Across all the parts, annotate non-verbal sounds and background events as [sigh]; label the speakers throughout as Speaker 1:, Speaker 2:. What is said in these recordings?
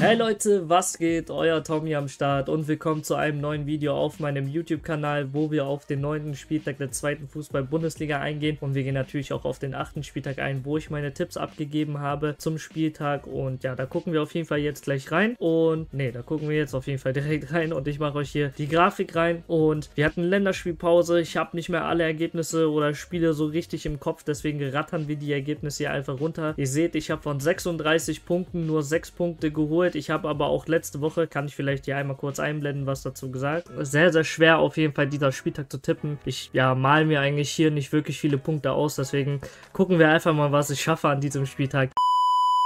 Speaker 1: Hey Leute, was geht? Euer Tommy am Start und willkommen zu einem neuen Video auf meinem YouTube-Kanal, wo wir auf den neunten Spieltag der zweiten Fußball-Bundesliga eingehen. Und wir gehen natürlich auch auf den achten Spieltag ein, wo ich meine Tipps abgegeben habe zum Spieltag. Und ja, da gucken wir auf jeden Fall jetzt gleich rein. Und ne, da gucken wir jetzt auf jeden Fall [laughs] direkt rein. Und ich mache euch hier die Grafik rein. Und wir hatten Länderspielpause, ich habe nicht mehr alle Ergebnisse oder Spiele so richtig im Kopf, deswegen rattern wir die Ergebnisse hier einfach runter. Ihr seht, ich habe von 36 Punkten nur 6 Punkte geholt geholt. Ich habe aber auch letzte Woche, kann ich vielleicht hier einmal kurz einblenden, was dazu gesagt. Sehr, sehr schwer auf jeden Fall dieser Spieltag zu tippen. Ich ja, mal mir eigentlich hier nicht wirklich viele Punkte aus, deswegen gucken wir einfach mal, was ich schaffe an diesem Spieltag.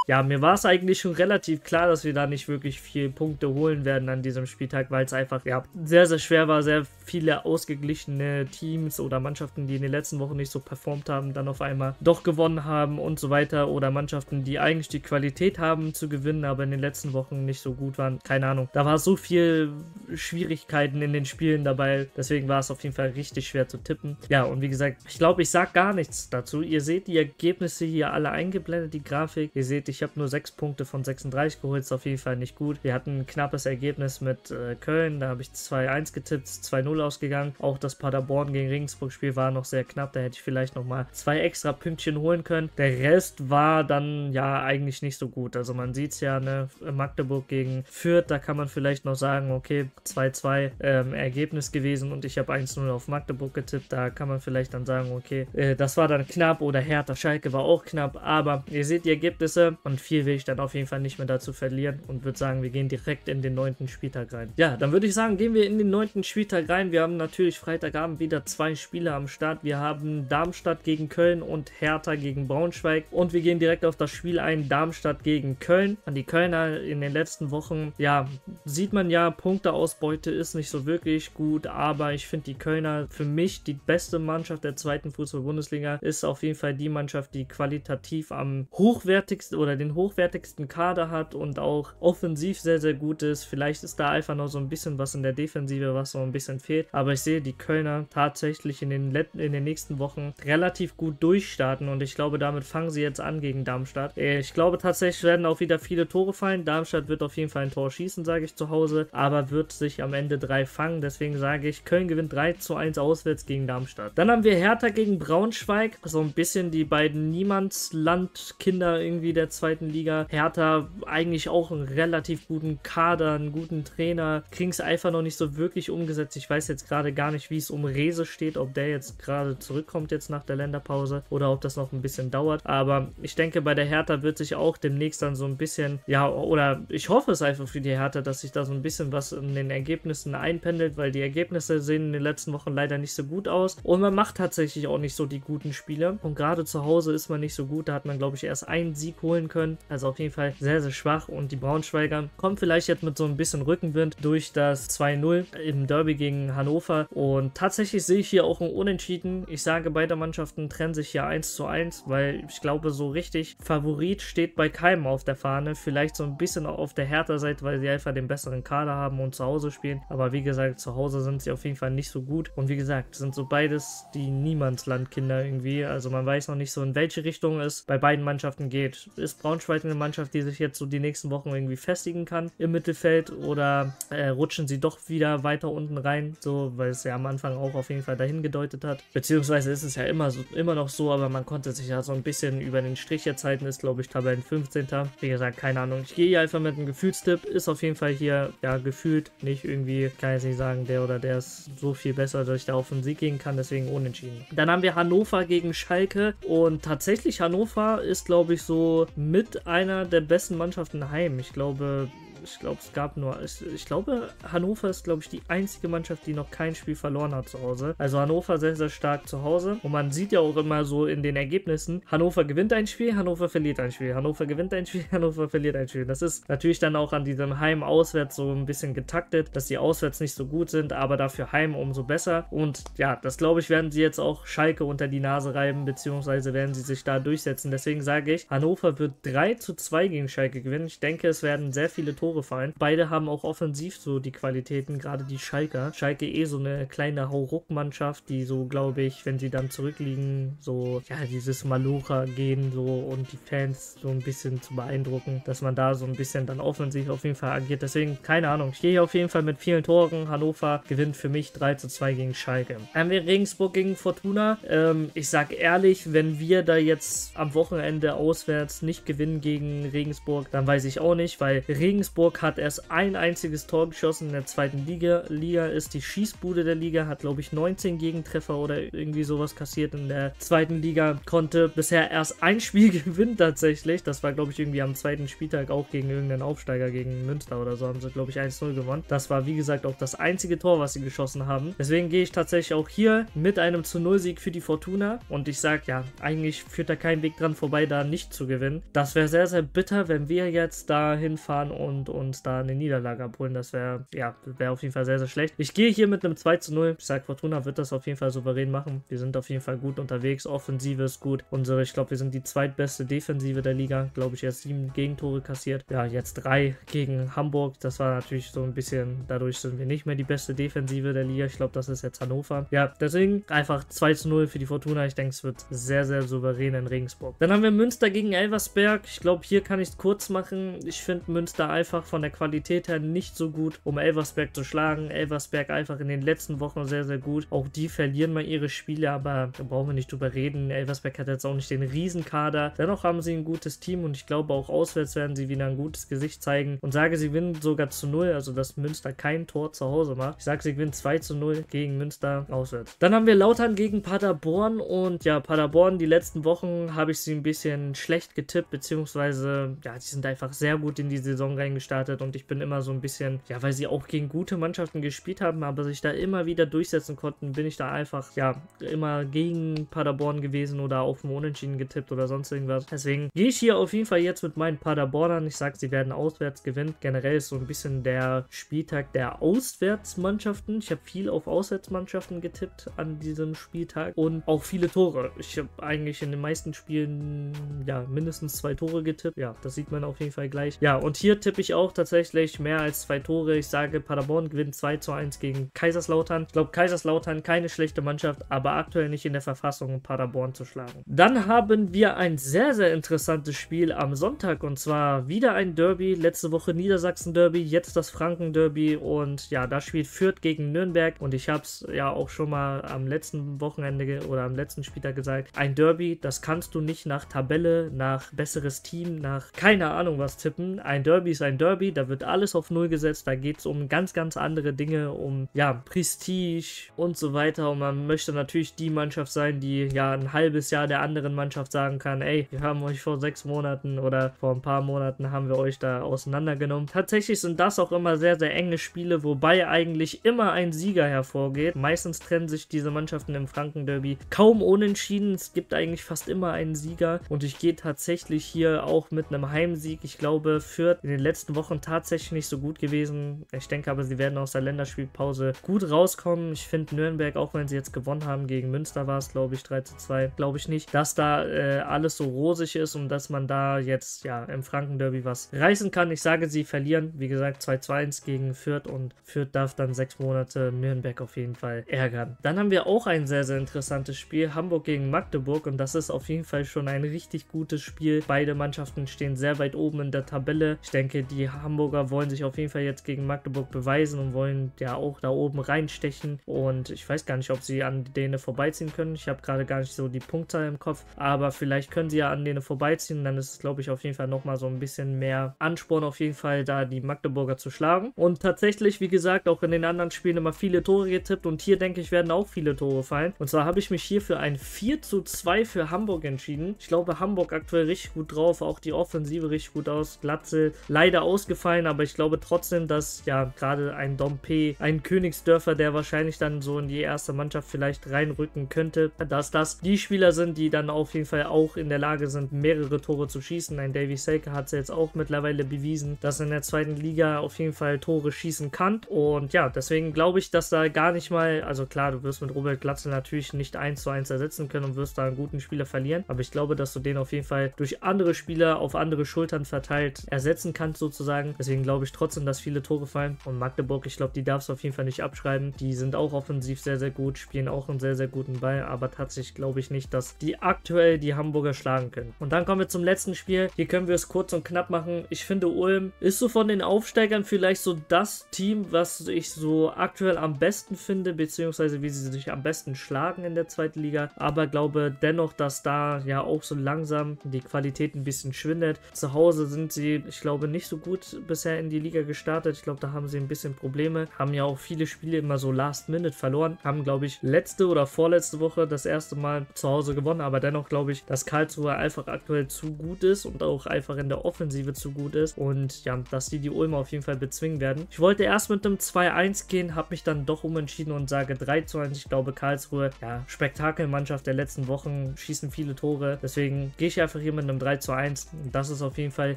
Speaker 1: Ja, mir war es eigentlich schon relativ klar, dass wir da nicht wirklich viel Punkte holen werden an diesem Spieltag, weil es einfach ja sehr, sehr schwer war, sehr viele ausgeglichene Teams oder Mannschaften, die in den letzten Wochen nicht so performt haben, dann auf einmal doch gewonnen haben und so weiter oder Mannschaften, die eigentlich die Qualität haben zu gewinnen, aber in den letzten Wochen nicht so gut waren. Keine Ahnung. Da war so viel Schwierigkeiten in den Spielen dabei, deswegen war es auf jeden Fall richtig schwer zu tippen. Ja, und wie gesagt, ich glaube, ich sage gar nichts dazu. Ihr seht die Ergebnisse hier alle eingeblendet, die Grafik. Ihr seht, ich habe nur 6 Punkte von 36 geholt, ist auf jeden Fall nicht gut. Wir hatten ein knappes Ergebnis mit äh, Köln, da habe ich 2-1 getippt, 2-0 ausgegangen. Auch das Paderborn gegen Regensburg-Spiel war noch sehr knapp, da hätte ich vielleicht nochmal zwei extra Pünktchen holen können. Der Rest war dann ja eigentlich nicht so gut. Also man sieht es ja, ne, Magdeburg gegen Fürth, da kann man vielleicht noch sagen, okay, 2-2 ähm, Ergebnis gewesen und ich habe 1-0 auf Magdeburg getippt. Da kann man vielleicht dann sagen, okay, äh, das war dann knapp oder Hertha Schalke war auch knapp, aber ihr seht die Ergebnisse und viel will ich dann auf jeden Fall nicht mehr dazu verlieren und würde sagen, wir gehen direkt in den neunten Spieltag rein. Ja, dann würde ich sagen, gehen wir in den neunten Spieltag rein. Wir haben natürlich Freitagabend wieder zwei Spiele am Start. Wir haben Darmstadt gegen Köln und Hertha gegen Braunschweig und wir gehen direkt auf das Spiel ein, Darmstadt gegen Köln. An die Kölner in den letzten Wochen, ja, sieht man ja, Punkteausbeute ist nicht so wirklich gut, aber ich finde die Kölner für mich die beste Mannschaft der zweiten Fußball-Bundesliga ist auf jeden Fall die Mannschaft, die qualitativ am hochwertigsten oder den hochwertigsten Kader hat und auch offensiv sehr, sehr gut ist. Vielleicht ist da einfach noch so ein bisschen was in der Defensive, was so ein bisschen fehlt. Aber ich sehe die Kölner tatsächlich in den, in den nächsten Wochen relativ gut durchstarten und ich glaube, damit fangen sie jetzt an gegen Darmstadt. Äh, ich glaube tatsächlich werden auch wieder viele Tore fallen. Darmstadt wird auf jeden Fall ein Tor schießen, sage ich zu Hause, aber wird sich am Ende drei fangen. Deswegen sage ich, Köln gewinnt 3 zu 1 auswärts gegen Darmstadt. Dann haben wir Hertha gegen Braunschweig. So ein bisschen die beiden Niemandslandkinder irgendwie der zweiten Liga. Hertha eigentlich auch einen relativ guten Kader, einen guten Trainer. Kriegen es einfach noch nicht so wirklich umgesetzt. Ich weiß jetzt gerade gar nicht, wie es um Rese steht, ob der jetzt gerade zurückkommt jetzt nach der Länderpause oder ob das noch ein bisschen dauert. Aber ich denke, bei der Hertha wird sich auch demnächst dann so ein bisschen, ja, oder ich hoffe es einfach für die Hertha, dass sich da so ein bisschen was in den Ergebnissen einpendelt, weil die Ergebnisse sehen in den letzten Wochen leider nicht so gut aus. Und man macht tatsächlich auch nicht so die guten Spiele. Und gerade zu Hause ist man nicht so gut. Da hat man, glaube ich, erst einen Sieg holen können. Also auf jeden Fall sehr, sehr schwach. Und die Braunschweiger kommen vielleicht jetzt mit so ein bisschen Rückenwind durch das 2-0 im Derby gegen Hannover. Und tatsächlich sehe ich hier auch ein Unentschieden. Ich sage, beide Mannschaften trennen sich hier 1 zu 1, weil ich glaube, so richtig Favorit steht bei keinem auf der Fahne. Vielleicht so ein bisschen auf der Hertha-Seite, weil sie einfach den besseren Kader haben und zu Hause spielen. Aber wie gesagt, zu Hause sind sie auf jeden Fall nicht so gut. Und wie gesagt, sind so beides die Niemandslandkinder irgendwie. Also man weiß noch nicht so, in welche Richtung es bei beiden Mannschaften geht. Ist Braunschweig eine Mannschaft, die sich jetzt so die nächsten Wochen irgendwie festigen kann im Mittelfeld oder äh, rutschen sie doch wieder weiter unten rein, so, weil es ja am Anfang auch auf jeden Fall dahin gedeutet hat. Beziehungsweise ist es ja immer, so, immer noch so, aber man konnte sich ja so ein bisschen über den Strich jetzt halten, ist glaube ich Tabellen 15. Wie gesagt, keine Ahnung. Ich gehe hier einfach mit einem Gefühlstipp, ist auf jeden Fall hier, ja, gefühlt nicht irgendwie, kann ich nicht sagen, der oder der ist so viel besser, dass ich da auf den Sieg gehen kann, deswegen unentschieden. Dann haben wir Hannover gegen Schalke und tatsächlich Hannover ist glaube ich so mit einer der besten Mannschaften heim. Ich glaube, ich glaube, es gab nur. Ich, ich, glaube, Hannover ist, glaube ich, die einzige Mannschaft, die noch kein Spiel verloren hat zu Hause. Also Hannover sehr, sehr stark zu Hause. Und man sieht ja auch immer so in den Ergebnissen: Hannover gewinnt ein Spiel, Hannover verliert ein Spiel. Hannover gewinnt ein Spiel, [laughs] Hannover verliert ein Spiel. Das ist natürlich dann auch an diesem Heim-Auswärts so ein bisschen getaktet, dass die Auswärts nicht so gut sind, aber dafür Heim umso besser. Und ja, das glaube ich, werden sie jetzt auch Schalke unter die Nase reiben, beziehungsweise werden sie sich da durchsetzen. Deswegen sage ich, Hannover wird 3 zu 2 gegen Schalke gewinnen. Ich denke, es werden sehr viele Tore fallen. Beide haben auch offensiv so die Qualitäten, gerade die Schalker. Schalke eh so eine kleine Hauruck-Mannschaft, die so, glaube ich, wenn sie dann zurückliegen, so, ja, dieses Malucha gehen so und die Fans so ein bisschen zu beeindrucken, dass man da so ein bisschen dann offensiv auf jeden Fall agiert. Deswegen, keine Ahnung. Ich gehe auf jeden Fall mit vielen Toren. Hannover gewinnt für mich 3 zu 2 gegen Schalke. Haben wir Regensburg gegen Fortuna. Ähm, ich sag ehrlich, wenn wir da jetzt am Wochenende auswärts nicht gewinnen gegen Regensburg, dann weiß ich auch nicht, weil Regensburg hat erst ein einziges Tor geschossen in der zweiten Liga. Liga ist die Schießbude der Liga, hat glaube ich 19 Gegentreffer oder irgendwie sowas kassiert in der zweiten Liga, konnte bisher erst ein Spiel [laughs] gewinnen tatsächlich. Das war glaube ich irgendwie am zweiten Spieltag auch gegen irgendeinen Aufsteiger, gegen Münster oder so, haben sie glaube ich 1-0 gewonnen. Das war wie gesagt auch das einzige Tor, was sie geschossen haben. Deswegen gehe ich tatsächlich auch hier mit einem zu 0 Sieg für die Fortuna und ich sage ja, eigentlich führt da kein Weg dran vorbei, da nicht zu gewinnen. Das wäre sehr, sehr bitter, wenn wir jetzt da hinfahren und uns da eine Niederlage abholen. Das wäre, ja, wäre auf jeden Fall sehr, sehr schlecht. Ich gehe hier mit einem 2 zu 0. Ich sage, Fortuna wird das auf jeden Fall souverän machen. Wir sind auf jeden Fall gut unterwegs. Offensive ist gut. Unsere, ich glaube, wir sind die zweitbeste Defensive der Liga. Glaube ich, erst sieben Gegentore kassiert. Ja, jetzt drei gegen Hamburg. Das war natürlich so ein bisschen, dadurch sind wir nicht mehr die beste Defensive der Liga. Ich glaube, das ist jetzt Hannover. Ja, deswegen einfach 2 zu 0 für die Fortuna. Ich denke, es wird sehr, sehr souverän in Regensburg. Dann haben wir Münster gegen Elversberg. Ich glaube, hier kann ich es kurz machen. Ich finde Münster einfach von der Qualität her nicht so gut, um Elversberg zu schlagen. Elversberg einfach in den letzten Wochen sehr, sehr gut. Auch die verlieren mal ihre Spiele, aber da brauchen wir nicht drüber reden. Elversberg hat jetzt auch nicht den Riesenkader. Dennoch haben sie ein gutes Team und ich glaube auch auswärts werden sie wieder ein gutes Gesicht zeigen und sage, sie gewinnen sogar zu 0, also dass Münster kein Tor zu Hause macht. Ich sage, sie gewinnen 2 zu 0 gegen Münster auswärts. Dann haben wir Lautern gegen Paderborn und ja, Paderborn, die letzten Wochen habe ich sie ein bisschen schlecht getippt, beziehungsweise ja, die sind einfach sehr gut in die Saison reingestartet und ich bin immer so ein bisschen, ja, weil sie auch gegen gute Mannschaften gespielt haben, aber sich da immer wieder durchsetzen konnten, bin ich da einfach, ja, immer gegen Paderborn gewesen oder auf dem Unentschieden getippt oder sonst irgendwas. Deswegen gehe ich hier auf jeden Fall jetzt mit meinen Paderbornern. Ich sage, sie werden auswärts gewinnen. Generell ist so ein bisschen der Spieltag der Auswärtsmannschaften. Ich habe viel auf Auswärtsmannschaften getippt an diesem Spieltag und auch viele Tore. Ich habe eigentlich in den meisten Spielen ja mindestens zwei Tore getippt. Ja, das sieht man auf jeden Fall gleich. Ja, und hier tippe ich auch tatsächlich mehr als zwei Tore. Ich sage, Paderborn gewinnt 2 zu 1 gegen Kaiserslautern. Ich glaube, Kaiserslautern keine schlechte Mannschaft, aber aktuell nicht in der Verfassung, um Paderborn zu schlagen. Dann haben wir ein sehr, sehr interessantes Spiel am Sonntag und zwar wieder ein Derby. Letzte Woche Niedersachsen-Derby, jetzt das Franken-Derby und ja, da spielt Fürth gegen Nürnberg und ich habe es ja auch schon mal am letzten Wochenende oder am letzten Spieltag gesagt. Ein Derby, das kannst du nicht nach Tabelle, nach besseres Team, nach keine Ahnung was tippen. Ein Derby ist ein Derby, da wird alles auf Null gesetzt, da geht es um ganz, ganz andere Dinge, um ja, Prestige und so weiter und man möchte natürlich die Mannschaft sein, die ja ein halbes Jahr der anderen Mannschaft sagen kann, ey, wir haben euch vor sechs Monaten oder vor ein paar Monaten haben wir euch da auseinandergenommen. Tatsächlich sind das auch immer sehr, sehr enge Spiele, wobei eigentlich immer ein Sieger hervorgeht. Meistens trennen sich diese Mannschaften im Franken-Derby kaum unentschieden. Es gibt eigentlich fast immer einen Sieger und ich gehe tatsächlich hier auch mit einem Heimsieg. Ich glaube, Fürth in den letzten Wochen tatsächlich nicht so gut gewesen. Ich denke aber, sie werden aus der Länderspielpause gut rauskommen. Ich finde Nürnberg, auch wenn sie jetzt gewonnen haben gegen Münster war es, glaube ich, 3 zu 2, glaube ich nicht, dass da äh, alles so rosig ist und dass man da jetzt ja im Franken-Derby was reißen kann. Ich sage, sie verlieren, wie gesagt, 2 zu 1 gegen Fürth und Fürth darf dann sechs Monate Nürnberg auf jeden Fall ärgern. Dann haben wir auch ein sehr, sehr interessantes Spiel, Hamburg gegen Magdeburg und das ist auf jeden Fall schon ein richtig gutes Spiel. Beide Mannschaften stehen sehr weit oben in der Tabelle. Ich denke, die Hamburger wollen sich auf jeden Fall jetzt gegen Magdeburg beweisen und wollen ja auch da oben reinstechen und ich weiß gar nicht, ob sie an denen vorbeiziehen können. Ich habe gerade gar nicht so die Punktzahl im Kopf, aber vielleicht können sie ja an denen vorbeiziehen. Dann ist es, glaube ich, auf jeden Fall nochmal so ein bisschen mehr Ansporn, auf jeden Fall da die Magdeburger zu schlagen. Und tatsächlich, wie gesagt, auch in den anderen Spielen immer viele Tore getippt und hier denke ich, werden auch viele Tore fallen. Und zwar habe ich mich hier für ein 4 zu 2 für Hamburg entschieden. Ich glaube, Hamburg aktuell richtig gut drauf, auch die Offensive richtig gut aus. Glatze leider ausgefallen, aber ich glaube trotzdem, dass ja gerade ein Dompe, ein Königsdörfer, der wahrscheinlich dann so in die erste Mannschaft vielleicht reinrücken könnte, dass das die Spieler sind, die dann auf jeden Fall auch in der Lage sind, mehrere Tore zu schießen. Ein Davy Selke hat es jetzt auch mittlerweile bewiesen, dass er in der zweiten Liga auf jeden Fall Tore schießen kann. Und ja, deswegen glaube ich, dass da gar nicht mal, also klar, du wirst mit Robert Glatzel natürlich nicht 1 zu 1 ersetzen können und wirst da einen guten Spieler verlieren, aber ich glaube, dass du den auf jeden Fall durch andere Spieler auf andere Schultern verteilt ersetzen kannst sozusagen. Deswegen glaube ich trotzdem, dass viele Tore fallen. Und Magdeburg, ich glaube, die darfst du auf jeden Fall nicht abschreiben. Die sind auch offensiv sehr, sehr gut, spielen auch einen sehr, sehr guten Ball, aber tatsächlich glaube ich nicht, dass die aktuell die Hamburger schlagen können. Und dann kommen wir zum letzten Spiel. Hier können wir es kurz und knapp machen. Ich finde, Ulm ist so von den Aufsteigern vielleicht so das Team, was ich so aktuell am besten finde, beziehungsweise wie sie sich am besten schlagen in der zweiten Liga. Aber glaube dennoch, dass da ja auch so langsam die Qualität ein bisschen schwindet. Zu Hause sind sie, ich glaube, nicht so gut bisher in die Liga gestartet. Ich glaube, da haben sie ein bisschen Probleme. Haben ja auch viele Spiele immer so last minute verloren. Haben, glaube ich, letzte oder vorletzte Woche das erste Mal zu Hause gewonnen. Aber dennoch glaube ich, dass Karlsruhe einfach aktuell zu gut ist und auch einfach in der Offensive zu gut ist. Und ja, dass die die Ulmer auf jeden Fall bezwingen werden. Ich wollte erst mit einem 2-1 gehen, habe mich dann doch umentschieden und sage 3 zu 1. Ich glaube, Karlsruhe, ja, Spektakelmannschaft der letzten Wochen, schießen viele Tore. Deswegen gehe ich einfach hier mit einem 3 zu 1. Das ist auf jeden Fall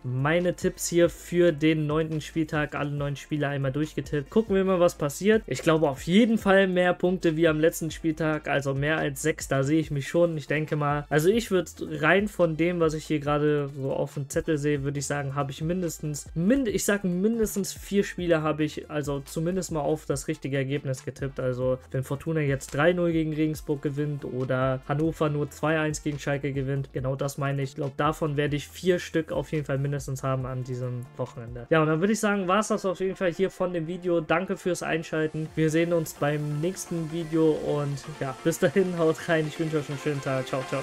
Speaker 1: meine Tipps hier für den neunten Spieltag. Alle neun Spiele einmal durchgetippt. Gucken wir mal, was passiert. Ich glaube auf jeden Fall mehr Punkte wie am letzten Spieltag, also mehr als 6. Da sehe ich mich schon. Ich denke mal, also ich würde rein von dem, was ich hier gerade so auf dem Zettel sehe, würde ich sagen, habe ich mindestens, mind ich sage mindestens vier Spiele habe ich also zumindest mal auf das richtige Ergebnis getippt. Also wenn Fortuna jetzt 3-0 gegen Regensburg gewinnt oder Hannover nur 2-1 gegen Schalke gewinnt, genau das meine ich. Ich glaube, davon werde ich vier Stück auf jeden Fall mindestens haben an diesem Wochenende. Ja, und dann würde ich sagen, war es das auf jeden Fall hier von dem Video. Danke fürs Einschalten. Wir sehen uns beim nächsten Video und ja, bis dahin, haut rein. Ich wünsche euch einen schönen Tag. Ciao, ciao.